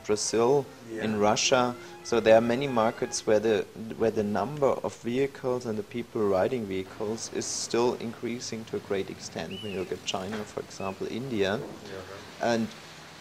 Brazil, yeah. in Russia. So there are many markets where the where the number of vehicles and the people riding vehicles is still increasing to a great extent. When you look at China, for example, India, yeah. and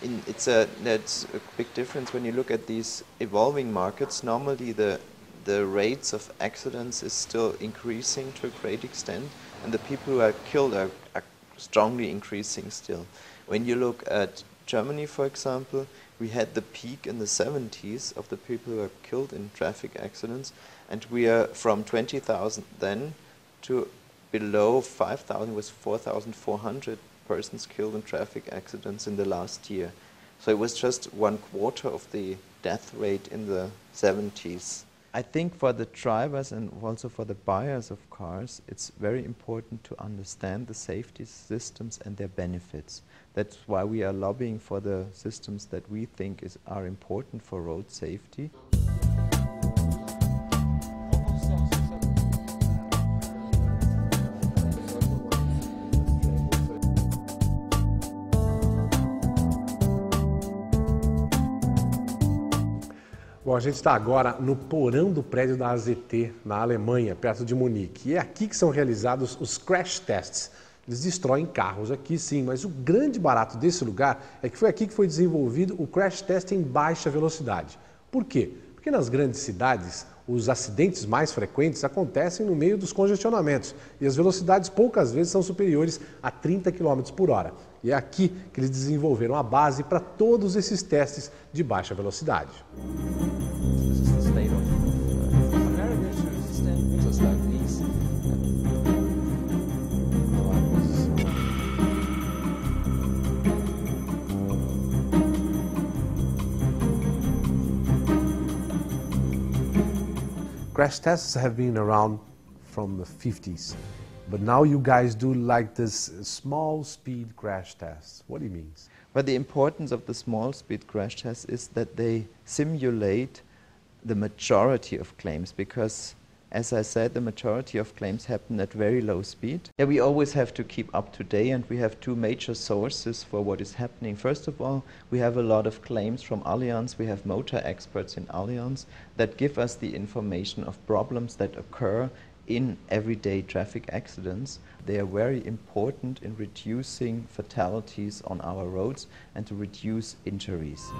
in, it's a that's a big difference when you look at these evolving markets. Normally, the the rates of accidents is still increasing to a great extent, and the people who are killed are, are strongly increasing still. When you look at Germany, for example, we had the peak in the 70s of the people who were killed in traffic accidents, and we are from 20,000 then to below 5,000 was 4,400 persons killed in traffic accidents in the last year. So it was just one quarter of the death rate in the 70s. I think for the drivers and also for the buyers of cars, it's very important to understand the safety systems and their benefits. That's why we are lobbying for the systems that we think is, are important for road safety. Bom, a gente está agora no porão do prédio da AZT, na Alemanha, perto de Munique. E é aqui que são realizados os crash tests. Eles destroem carros aqui sim, mas o grande barato desse lugar é que foi aqui que foi desenvolvido o crash test em baixa velocidade. Por quê? Porque nas grandes cidades, os acidentes mais frequentes acontecem no meio dos congestionamentos e as velocidades poucas vezes são superiores a 30 km por hora. E é aqui que eles desenvolveram a base para todos esses testes de baixa velocidade. Crash tests have been around from the 50s. But now you guys do like this small speed crash test. What do you mean? But the importance of the small speed crash test is that they simulate the majority of claims because as I said, the majority of claims happen at very low speed. Yeah, we always have to keep up to date, and we have two major sources for what is happening. First of all, we have a lot of claims from Allianz. We have motor experts in Allianz that give us the information of problems that occur in everyday traffic accidents. They are very important in reducing fatalities on our roads and to reduce injuries.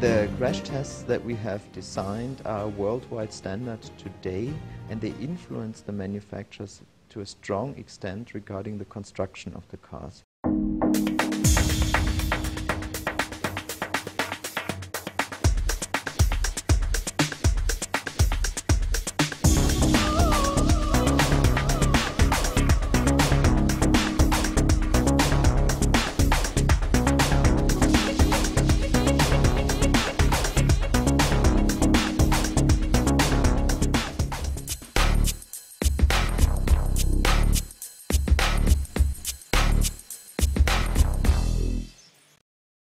The crash tests that we have designed are worldwide standard today and they influence the manufacturers to a strong extent regarding the construction of the cars.